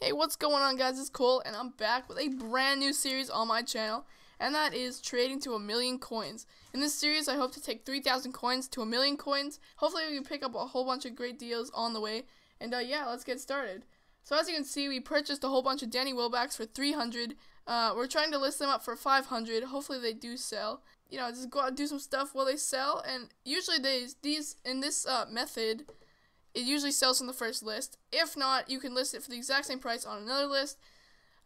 Hey, what's going on guys? It's Cole and I'm back with a brand new series on my channel and that is trading to a million coins. In this series I hope to take 3,000 coins to a million coins. Hopefully we can pick up a whole bunch of great deals on the way and uh, yeah, let's get started. So as you can see, we purchased a whole bunch of Danny Welbecks for 300. Uh, we're trying to list them up for 500. Hopefully they do sell. You know, just go out and do some stuff while they sell and usually they, these, in this uh, method, it usually sells on the first list. If not, you can list it for the exact same price on another list.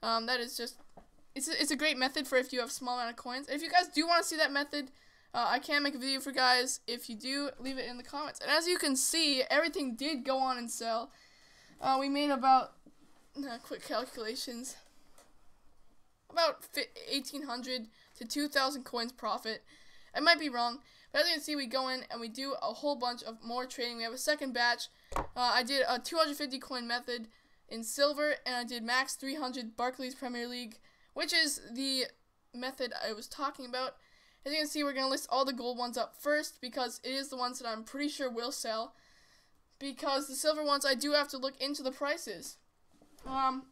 Um, that is just, it's a, it's a great method for if you have small amount of coins. If you guys do want to see that method, uh, I can make a video for guys. If you do, leave it in the comments. And as you can see, everything did go on and sell. Uh, we made about, uh, quick calculations, about 1,800 to 2,000 coins profit. I might be wrong, but as you can see, we go in and we do a whole bunch of more trading. We have a second batch. Uh, I did a 250 coin method in silver, and I did max 300 Barclays Premier League, which is the method I was talking about. As you can see, we're going to list all the gold ones up first because it is the ones that I'm pretty sure will sell. Because the silver ones, I do have to look into the prices. Um,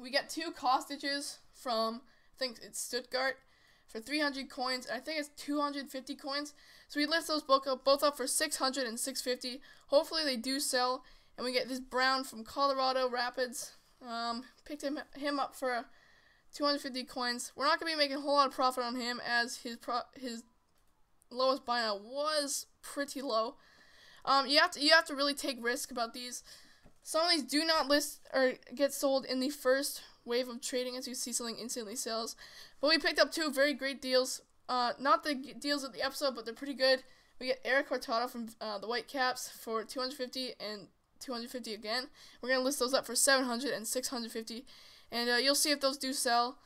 we get two Kostiches from, I think it's Stuttgart for 300 coins. I think it's 250 coins. So we list those both up, both up for 600 and 650. Hopefully they do sell. And we get this Brown from Colorado Rapids. Um, picked him him up for 250 coins. We're not gonna be making a whole lot of profit on him as his pro his lowest buy now was pretty low. Um, you have to you have to really take risk about these. Some of these do not list or get sold in the first wave of trading as you see something instantly sells. But we picked up two very great deals. Uh, not the deals of the episode, but they're pretty good. We get Eric Hurtado from uh, the Whitecaps for 250 and 250 again. We're going to list those up for 700 and 650. And uh, you'll see if those do sell.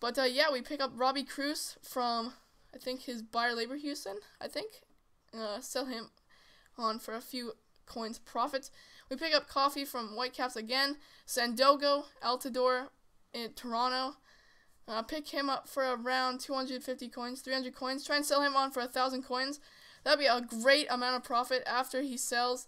But uh, yeah, we pick up Robbie Cruz from, I think, his buyer labor Houston, I think. Uh, sell him on for a few coins profit. We pick up Coffee from Whitecaps again. Sanogo, Altidore, in Toronto. Uh, pick him up for around 250 coins, 300 coins. Try and sell him on for a thousand coins. That'd be a great amount of profit after he sells.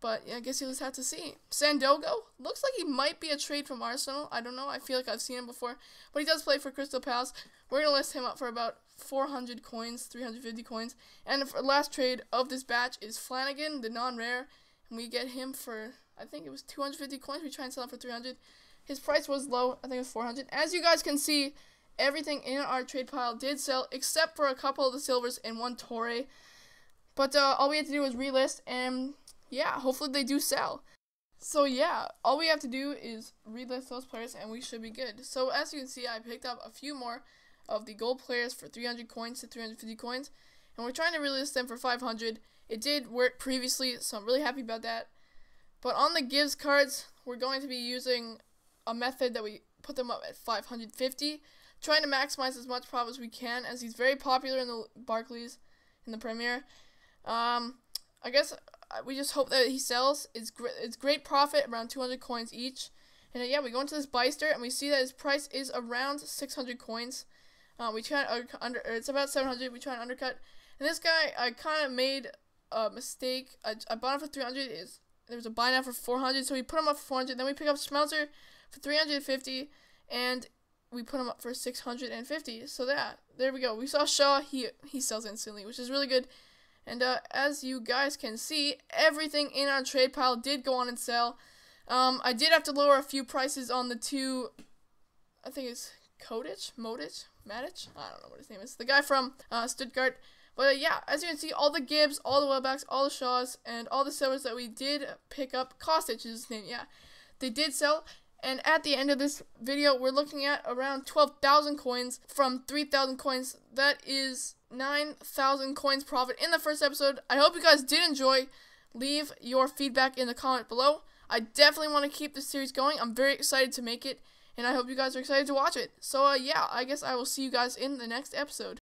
But yeah, I guess you'll just have to see. Sanogo looks like he might be a trade from Arsenal. I don't know. I feel like I've seen him before, but he does play for Crystal Palace. We're gonna list him up for about 400 coins, 350 coins. And the last trade of this batch is Flanagan, the non-rare, and we get him for I think it was 250 coins. We try and sell him for 300. His price was low. I think it was 400. As you guys can see, everything in our trade pile did sell except for a couple of the silvers and one Torre. But uh, all we had to do was relist, and yeah, hopefully they do sell. So yeah, all we have to do is relist those players, and we should be good. So as you can see, I picked up a few more of the gold players for 300 coins to 350 coins, and we're trying to relist them for 500. It did work previously, so I'm really happy about that. But on the Gibbs cards, we're going to be using a method that we put them up at 550, trying to maximize as much profit as we can, as he's very popular in the Barclays, in the Premier. Um, I guess uh, we just hope that he sells. It's great. It's great profit, around 200 coins each. And uh, yeah, we go into this Beister and we see that his price is around 600 coins. Uh, we try to under. It's about 700. We try and undercut. And this guy, I kind of made a mistake. I, I bought him for 300. Is there was a buy now for 400, so we put him up for 400. Then we pick up Schmelzer for 350 and we put him up for 650 so that there we go we saw shaw he he sells instantly which is really good and uh, as you guys can see everything in our trade pile did go on and sell um, i did have to lower a few prices on the two i think it's Kodich, Modich, Matic. I don't know what his name is. The guy from uh, Stuttgart. But uh, yeah, as you can see, all the Gibbs, all the Welbecks, all the Shaws, and all the silvers that we did pick up, Kostic is his name, yeah. They did sell, and at the end of this video, we're looking at around 12,000 coins from 3,000 coins. That is 9,000 coins profit in the first episode. I hope you guys did enjoy. Leave your feedback in the comment below. I definitely want to keep this series going. I'm very excited to make it, and I hope you guys are excited to watch it. So, uh, yeah, I guess I will see you guys in the next episode.